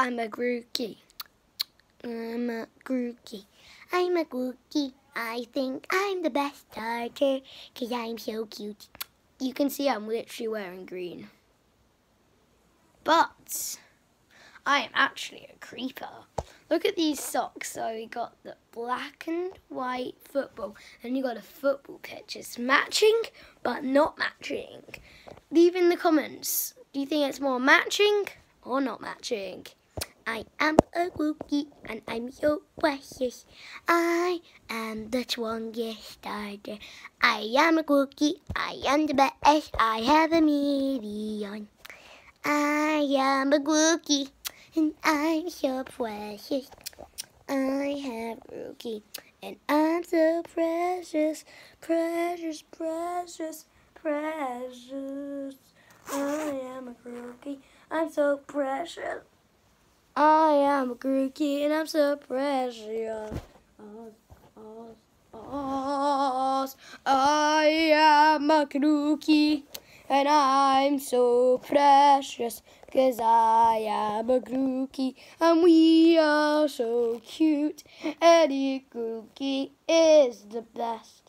I'm a Grookey. I'm a Grookey. I'm a Grookey. I think I'm the best starter because I'm so cute. You can see I'm literally wearing green. But I am actually a creeper. Look at these socks. So we got the black and white football, and you got a football pitch. It's matching, but not matching. Leave in the comments. Do you think it's more matching or not matching? I am a Grookey and I'm so precious. I am the strongest starter. I am a Grookey. I am the best. I have a million. I am a Grookey and I'm so precious. I have a Grookey and I'm so precious, precious, precious, precious. I am a Grookey. I'm so precious. I am a Grookey and I'm so precious. I am a Grookey and I'm so precious cause I am a Grookey and we are so cute. Eddie Grookey is the best.